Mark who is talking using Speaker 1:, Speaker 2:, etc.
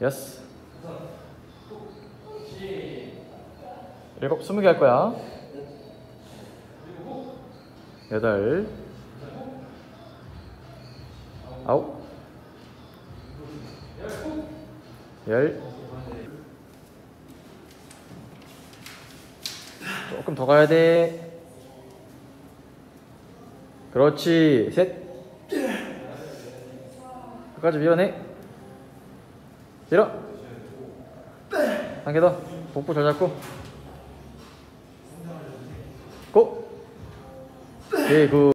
Speaker 1: 여섯 일곱 스무 개 할 거야. 여덟. 아홉. 열. 조금 더 가야 돼. 그렇지. 셋. 끝까지 밀어내 밀어. 한 개 더. 복부 잘 잡고. 고! 네, 굿